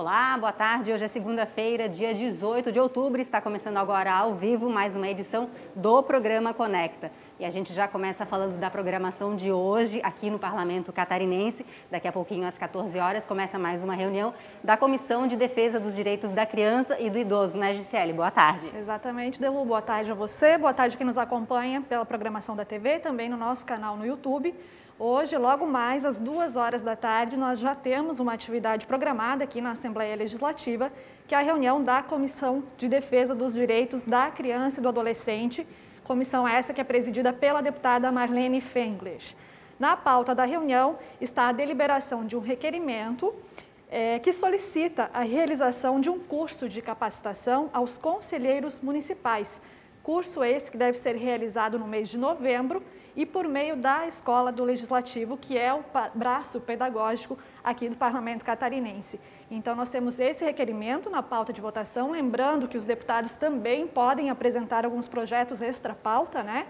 Olá, boa tarde. Hoje é segunda-feira, dia 18 de outubro. Está começando agora ao vivo mais uma edição do programa Conecta. E a gente já começa falando da programação de hoje aqui no Parlamento Catarinense. Daqui a pouquinho, às 14 horas, começa mais uma reunião da Comissão de Defesa dos Direitos da Criança e do Idoso, né, Gisele? Boa tarde. Exatamente, Delu. Boa tarde a você, boa tarde quem nos acompanha pela programação da TV, também no nosso canal no YouTube. Hoje, logo mais às duas horas da tarde, nós já temos uma atividade programada aqui na Assembleia Legislativa, que é a reunião da Comissão de Defesa dos Direitos da Criança e do Adolescente, comissão essa que é presidida pela deputada Marlene Fengler. Na pauta da reunião está a deliberação de um requerimento é, que solicita a realização de um curso de capacitação aos conselheiros municipais. Curso esse que deve ser realizado no mês de novembro e por meio da Escola do Legislativo, que é o braço pedagógico aqui do Parlamento Catarinense. Então, nós temos esse requerimento na pauta de votação, lembrando que os deputados também podem apresentar alguns projetos extra-pauta, né?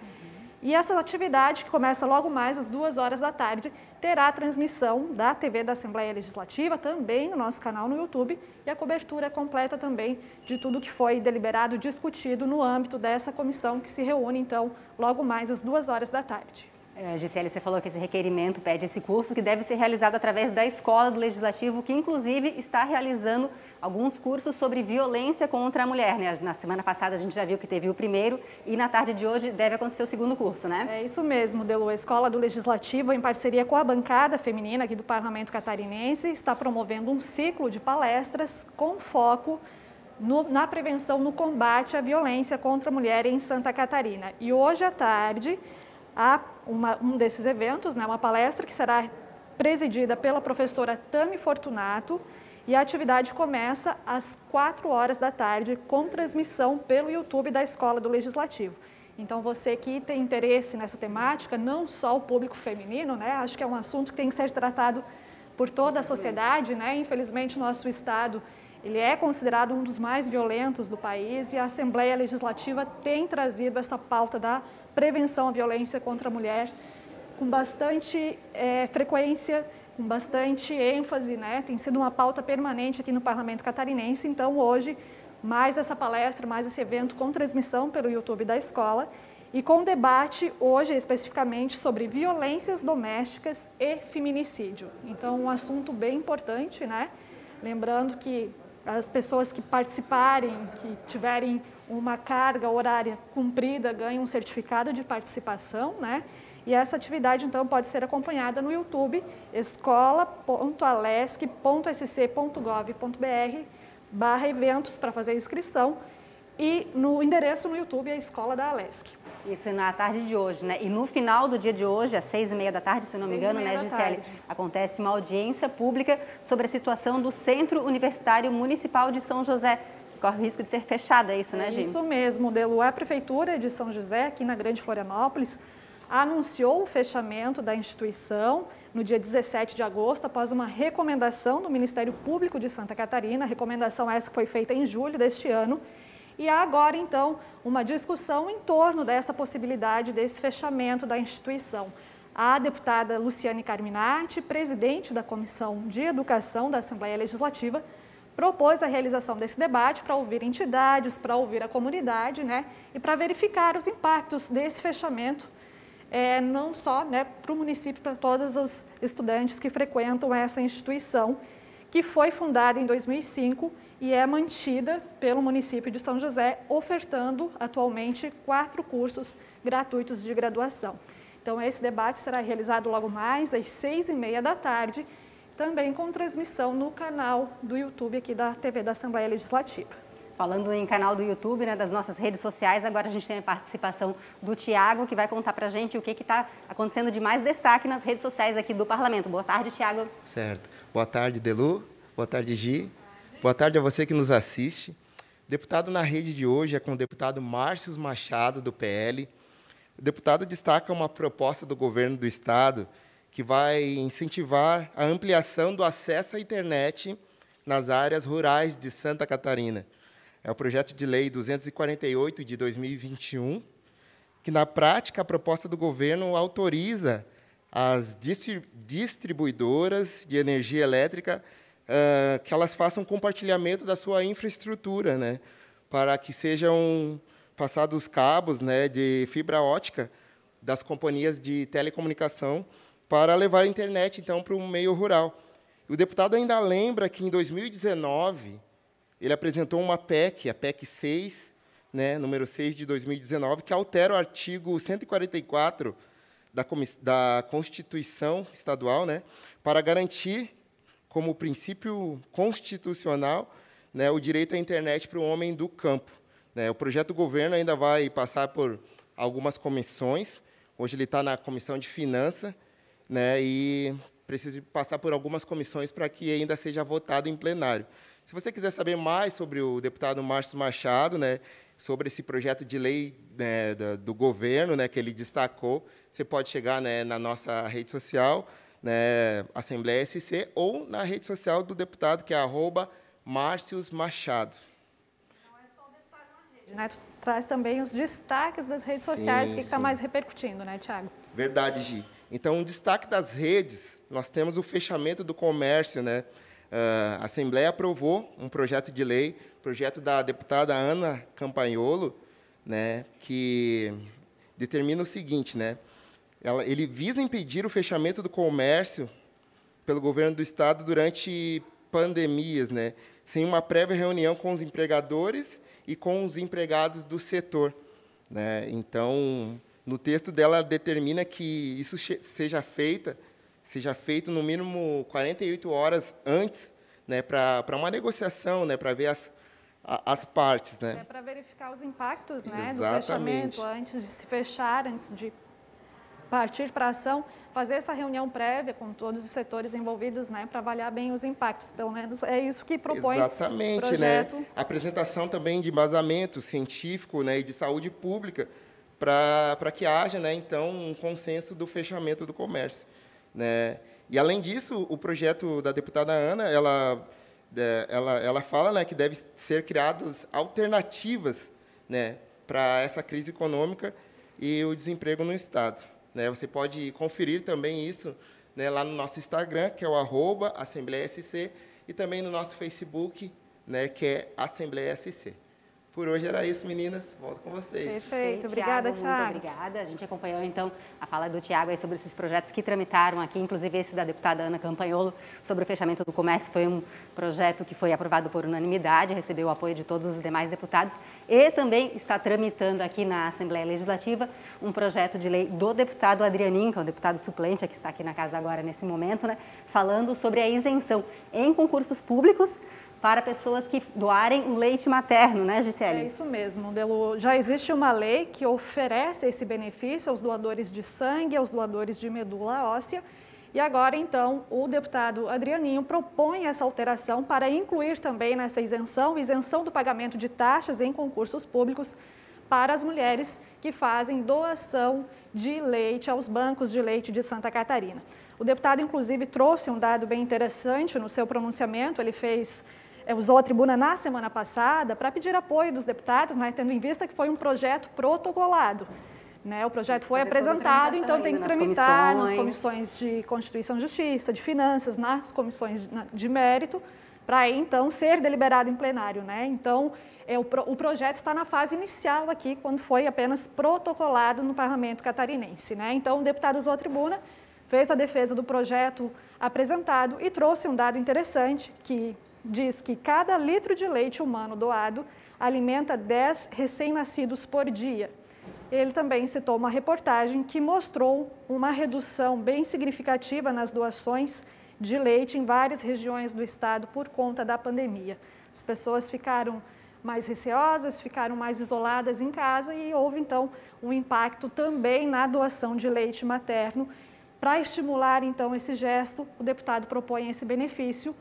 E essa atividade, que começa logo mais às duas horas da tarde, terá transmissão da TV da Assembleia Legislativa, também no nosso canal no YouTube, e a cobertura completa também de tudo que foi deliberado discutido no âmbito dessa comissão que se reúne, então, logo mais às duas horas da tarde. É, Gisele, você falou que esse requerimento pede esse curso que deve ser realizado através da Escola do Legislativo, que inclusive está realizando alguns cursos sobre violência contra a mulher. Né? Na semana passada a gente já viu que teve o primeiro e na tarde de hoje deve acontecer o segundo curso, né? É isso mesmo, Delu. A Escola do Legislativo, em parceria com a bancada feminina aqui do Parlamento Catarinense, está promovendo um ciclo de palestras com foco no, na prevenção, no combate à violência contra a mulher em Santa Catarina. E hoje à tarde há uma, um desses eventos, né, uma palestra que será presidida pela professora Tami Fortunato e a atividade começa às 4 horas da tarde com transmissão pelo YouTube da Escola do Legislativo. Então, você que tem interesse nessa temática, não só o público feminino, né? Acho que é um assunto que tem que ser tratado por toda a sociedade, né? Infelizmente, nosso estado ele é considerado um dos mais violentos do país e a Assembleia Legislativa tem trazido essa pauta da prevenção à violência contra a mulher com bastante é, frequência, com bastante ênfase, né? Tem sido uma pauta permanente aqui no Parlamento Catarinense. Então, hoje, mais essa palestra, mais esse evento com transmissão pelo YouTube da escola e com debate hoje especificamente sobre violências domésticas e feminicídio. Então, um assunto bem importante, né? Lembrando que as pessoas que participarem, que tiverem uma carga horária cumprida, ganham um certificado de participação, né? E essa atividade, então, pode ser acompanhada no YouTube, escola.alesc.sc.gov.br barra eventos para fazer a inscrição e no endereço no YouTube é a Escola da Alesc. Isso na tarde de hoje, né? E no final do dia de hoje, às seis e meia da tarde, se não me engano, né, Gisele? Acontece uma audiência pública sobre a situação do Centro Universitário Municipal de São José. Corre o risco de ser fechada, é isso, né, Gi? Isso mesmo, Delu. A Prefeitura de São José, aqui na Grande Florianópolis, anunciou o fechamento da instituição no dia 17 de agosto, após uma recomendação do Ministério Público de Santa Catarina, recomendação essa que foi feita em julho deste ano, e há agora, então, uma discussão em torno dessa possibilidade desse fechamento da instituição. A deputada Luciane Carminati, presidente da Comissão de Educação da Assembleia Legislativa, propôs a realização desse debate para ouvir entidades, para ouvir a comunidade, né, e para verificar os impactos desse fechamento, é, não só né, para o município, para todos os estudantes que frequentam essa instituição, que foi fundada em 2005 e é mantida pelo município de São José, ofertando atualmente quatro cursos gratuitos de graduação. Então, esse debate será realizado logo mais às seis e meia da tarde, também com transmissão no canal do YouTube aqui da TV da Assembleia Legislativa. Falando em canal do YouTube, né, das nossas redes sociais, agora a gente tem a participação do Tiago, que vai contar para a gente o que está acontecendo de mais destaque nas redes sociais aqui do Parlamento. Boa tarde, Tiago. Certo. Boa tarde, Delu. Boa tarde, Gi. Boa tarde a você que nos assiste. Deputado na rede de hoje é com o deputado Márcio Machado, do PL. O deputado destaca uma proposta do governo do Estado que vai incentivar a ampliação do acesso à internet nas áreas rurais de Santa Catarina. É o projeto de lei 248 de 2021, que, na prática, a proposta do governo autoriza as distribuidoras de energia elétrica uh, que elas façam compartilhamento da sua infraestrutura, né, para que sejam passados cabos né, de fibra ótica das companhias de telecomunicação para levar a internet, então, para o meio rural. O deputado ainda lembra que, em 2019, ele apresentou uma PEC, a PEC 6, né, número 6 de 2019, que altera o artigo 144 da, da Constituição Estadual, né, para garantir, como princípio constitucional, né, o direito à internet para o homem do campo. Né. O projeto do governo ainda vai passar por algumas comissões. Hoje ele está na comissão de finanças, né, e precisa passar por algumas comissões para que ainda seja votado em plenário. Se você quiser saber mais sobre o deputado Márcio Machado, né, sobre esse projeto de lei né, do, do, governo, né, que ele destacou, você pode chegar né, na nossa rede social, né, Assembleia SC, ou na rede social do deputado, que é arroba Márcios Machado. Não é só o deputado na rede, né? Traz também os destaques das redes sim, sociais, que está mais repercutindo, né, Tiago? Verdade, Gi. Então, um destaque das redes, nós temos o fechamento do comércio, né? Uh, a Assembleia aprovou um projeto de lei projeto da deputada Ana Campanholo, né, que determina o seguinte, né, ela, ele visa impedir o fechamento do comércio pelo governo do estado durante pandemias, né, sem uma prévia reunião com os empregadores e com os empregados do setor, né. Então, no texto dela determina que isso seja feita, seja feito no mínimo 48 horas antes, né, para uma negociação, né, para ver as as partes, né? É para verificar os impactos, né, do fechamento antes de se fechar, antes de partir para a ação, fazer essa reunião prévia com todos os setores envolvidos, né, para avaliar bem os impactos. Pelo menos é isso que propõe Exatamente, o projeto. né? Apresentação também de embasamento científico, né, e de saúde pública para que haja, né, então, um consenso do fechamento do comércio, né? E além disso, o projeto da deputada Ana, ela ela, ela fala né, que deve ser criadas alternativas né, para essa crise econômica e o desemprego no Estado. Né? Você pode conferir também isso né, lá no nosso Instagram, que é o arroba Assembleia SC, e também no nosso Facebook, né, que é Assembleia SC. Por hoje era isso, meninas. Volto com vocês. Perfeito. Obrigada, Tiago. Muito obrigada. A gente acompanhou, então, a fala do Tiago sobre esses projetos que tramitaram aqui, inclusive esse da deputada Ana Campanholo, sobre o fechamento do comércio. Foi um projeto que foi aprovado por unanimidade, recebeu o apoio de todos os demais deputados e também está tramitando aqui na Assembleia Legislativa um projeto de lei do deputado Adrianinho, que é o deputado suplente, que está aqui na casa agora nesse momento, né, falando sobre a isenção em concursos públicos para pessoas que doarem leite materno, né, Gisele? É isso mesmo, Delu. Já existe uma lei que oferece esse benefício aos doadores de sangue, aos doadores de medula óssea. E agora, então, o deputado Adrianinho propõe essa alteração para incluir também nessa isenção, isenção do pagamento de taxas em concursos públicos para as mulheres que fazem doação de leite aos bancos de leite de Santa Catarina. O deputado, inclusive, trouxe um dado bem interessante no seu pronunciamento. Ele fez usou a tribuna na semana passada para pedir apoio dos deputados, né, tendo em vista que foi um projeto protocolado. Né, o projeto foi apresentado, então tem que tramitar nas comissões de Constituição e Justiça, de Finanças, nas comissões de mérito, para então ser deliberado em plenário. Né? Então, é, o, o, projeto está na fase inicial aqui, quando foi apenas protocolado no Parlamento catarinense. Né? Então, o deputado usou a tribuna, fez a defesa do projeto apresentado e trouxe um dado interessante que diz que cada litro de leite humano doado alimenta 10 recém-nascidos por dia. Ele também citou uma reportagem que mostrou uma redução bem significativa nas doações de leite em várias regiões do estado por conta da pandemia. As pessoas ficaram mais receosas, ficaram mais isoladas em casa e houve então um impacto também na doação de leite materno. Para estimular então esse gesto, o deputado propõe esse benefício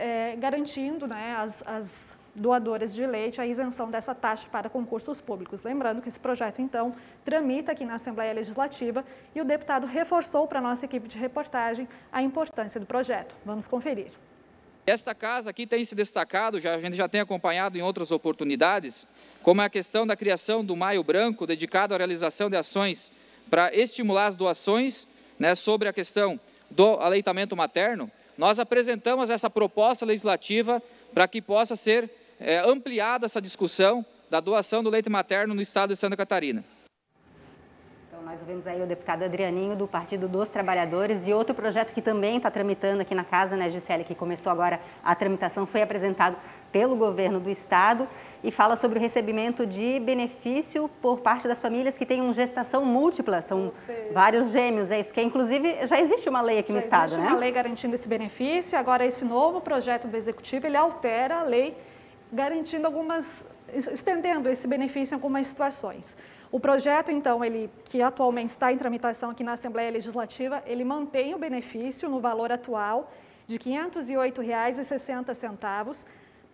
é, garantindo né, as, as doadoras de leite a isenção dessa taxa para concursos públicos. Lembrando que esse projeto, então, tramita aqui na Assembleia Legislativa e o deputado reforçou para a nossa equipe de reportagem a importância do projeto. Vamos conferir. Esta casa aqui tem se destacado, já, a gente já tem acompanhado em outras oportunidades, como a questão da criação do Maio Branco, dedicado à realização de ações para estimular as doações né, sobre a questão do aleitamento materno, nós apresentamos essa proposta legislativa para que possa ser é, ampliada essa discussão da doação do leite materno no estado de Santa Catarina. Então, nós ouvimos aí o deputado Adrianinho, do Partido dos Trabalhadores, e outro projeto que também está tramitando aqui na casa, né, Gisele, que começou agora a tramitação, foi apresentado pelo governo do estado e fala sobre o recebimento de benefício por parte das famílias que têm uma gestação múltipla, são vários gêmeos, é isso que inclusive já existe uma lei aqui já no estado, existe né? uma lei garantindo esse benefício, agora esse novo projeto do executivo, ele altera a lei garantindo algumas estendendo esse benefício em algumas situações. O projeto, então, ele, que atualmente está em tramitação aqui na Assembleia Legislativa, ele mantém o benefício no valor atual de R$ 508,60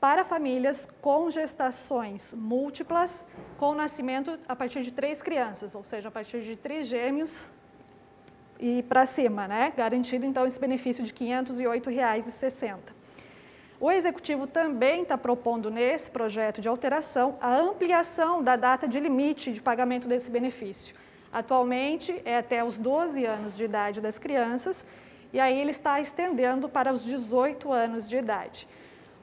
para famílias com gestações múltiplas com nascimento a partir de três crianças, ou seja, a partir de três gêmeos e para cima, né? Garantido, então, esse benefício de R$ 508,60. O Executivo também está propondo nesse projeto de alteração a ampliação da data de limite de pagamento desse benefício. Atualmente é até os 12 anos de idade das crianças e aí ele está estendendo para os 18 anos de idade.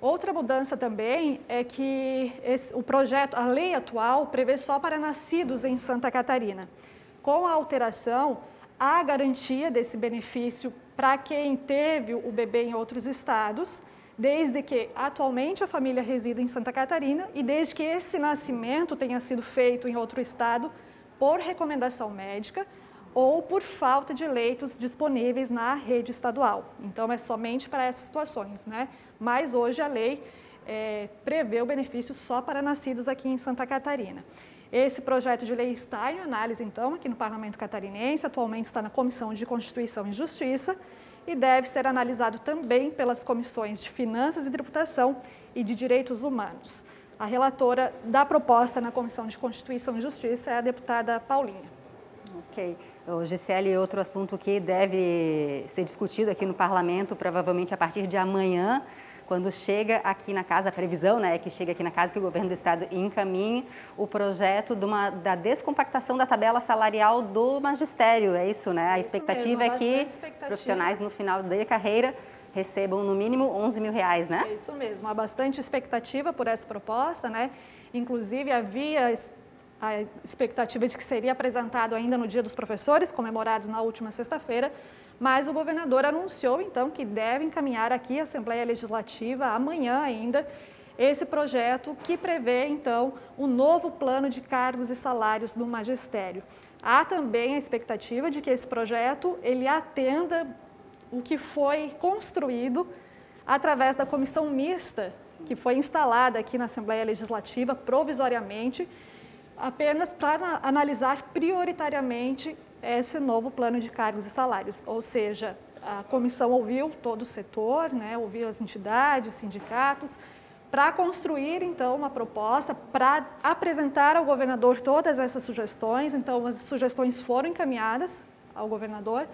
Outra mudança também é que esse, o projeto, a lei atual prevê só para nascidos em Santa Catarina. Com a alteração, há garantia desse benefício para quem teve o bebê em outros estados desde que atualmente a família resida em Santa Catarina e desde que esse nascimento tenha sido feito em outro estado por recomendação médica ou por falta de leitos disponíveis na rede estadual. Então, é somente para essas situações, né? Mas hoje a lei é, prevê o benefício só para nascidos aqui em Santa Catarina. Esse projeto de lei está em análise, então, aqui no Parlamento Catarinense, atualmente está na Comissão de Constituição e Justiça, e deve ser analisado também pelas comissões de Finanças e Tributação e de Direitos Humanos. A relatora da proposta na Comissão de Constituição e Justiça é a deputada Paulinha. Ok. O GCL, outro assunto que deve ser discutido aqui no Parlamento, provavelmente a partir de amanhã, quando chega aqui na casa, a previsão né, é que chega aqui na casa que o governo do estado encaminhe o projeto de uma, da descompactação da tabela salarial do magistério, é isso, né? A isso expectativa mesmo, é que expectativa. profissionais no final da carreira recebam no mínimo 11 mil reais, né? É isso mesmo, há bastante expectativa por essa proposta, né? Inclusive havia a expectativa de que seria apresentado ainda no Dia dos Professores, comemorados na última sexta-feira, mas o governador anunciou então que deve encaminhar aqui à Assembleia Legislativa amanhã ainda esse projeto que prevê então um novo plano de cargos e salários do magistério. Há também a expectativa de que esse projeto ele atenda o que foi construído através da comissão mista que foi instalada aqui na Assembleia Legislativa provisoriamente, apenas para analisar prioritariamente esse novo plano de cargos e salários, ou seja, a comissão ouviu todo o setor, né, ouviu as entidades, sindicatos, para construir então uma proposta para apresentar ao governador todas essas sugestões. Então, as sugestões foram encaminhadas ao governador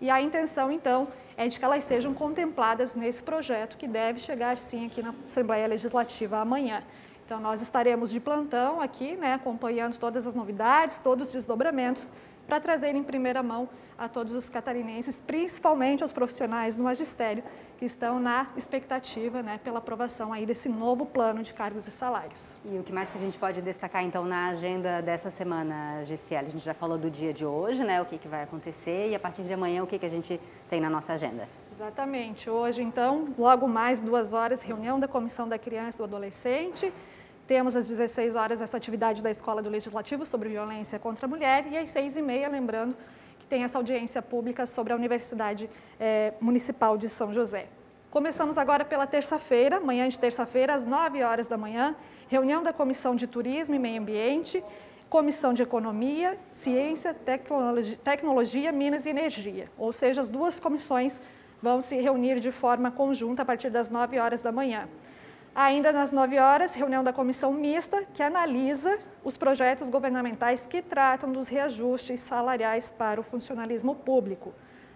e a intenção então é de que elas sejam contempladas nesse projeto que deve chegar sim aqui na Assembleia Legislativa amanhã. Então, nós estaremos de plantão aqui, né, acompanhando todas as novidades, todos os desdobramentos para trazer em primeira mão a todos os catarinenses, principalmente aos profissionais do magistério, que estão na expectativa né, pela aprovação aí desse novo plano de cargos e salários. E o que mais que a gente pode destacar, então, na agenda dessa semana, GCL? A gente já falou do dia de hoje, né, o que, que vai acontecer, e a partir de amanhã, o que, que a gente tem na nossa agenda? Exatamente. Hoje, então, logo mais duas horas, reunião da Comissão da Criança e do Adolescente, temos às 16 horas essa atividade da Escola do Legislativo sobre violência contra a mulher e às 6 e meia, lembrando que tem essa audiência pública sobre a Universidade é, Municipal de São José. Começamos agora pela terça-feira, manhã de terça-feira, às 9 horas da manhã, reunião da Comissão de Turismo e Meio Ambiente, Comissão de Economia, Ciência, Tecnologia, Tecnologia, Minas e Energia. Ou seja, as duas comissões vão se reunir de forma conjunta a partir das 9 horas da manhã. Ainda nas 9 horas, reunião da comissão mista, que analisa os projetos governamentais que tratam dos reajustes salariais para o funcionalismo público.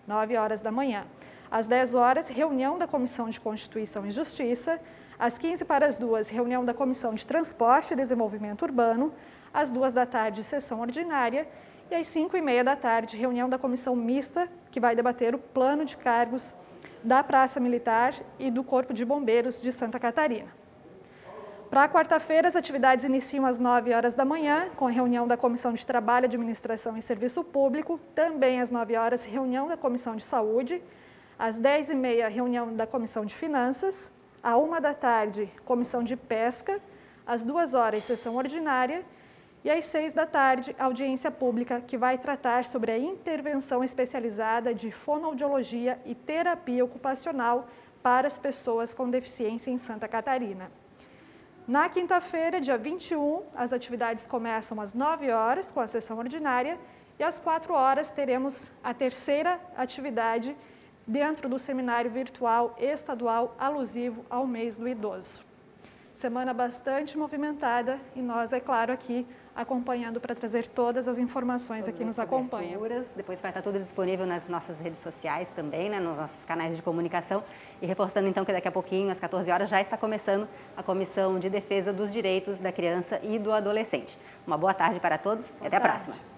9 horas da manhã. Às 10 horas, reunião da Comissão de Constituição e Justiça. Às 15 para as 2, reunião da Comissão de Transporte e Desenvolvimento Urbano. Às 2 da tarde, sessão ordinária. E às 5 e meia da tarde, reunião da Comissão Mista, que vai debater o plano de cargos da Praça Militar e do Corpo de Bombeiros de Santa Catarina. Para quarta-feira, as atividades iniciam às 9 horas da manhã, com reunião da Comissão de Trabalho, Administração e Serviço Público, também às 9 horas, reunião da Comissão de Saúde, às 10h30, reunião da Comissão de Finanças, à 1 da tarde, Comissão de Pesca, às 2 horas, sessão ordinária, e às 6 da tarde, audiência pública, que vai tratar sobre a intervenção especializada de fonoaudiologia e terapia ocupacional para as pessoas com deficiência em Santa Catarina. Na quinta-feira, dia 21, as atividades começam às 9 horas, com a sessão ordinária, e às 4 horas teremos a terceira atividade dentro do seminário virtual estadual alusivo ao mês do idoso. Semana bastante movimentada e nós, é claro, aqui acompanhando para trazer todas as informações aqui nos acompanham. Depois vai estar tudo disponível nas nossas redes sociais também, né, nos nossos canais de comunicação. E reforçando então que daqui a pouquinho, às 14 horas, já está começando a Comissão de Defesa dos Direitos da Criança e do Adolescente. Uma boa tarde para todos boa e até tarde. a próxima.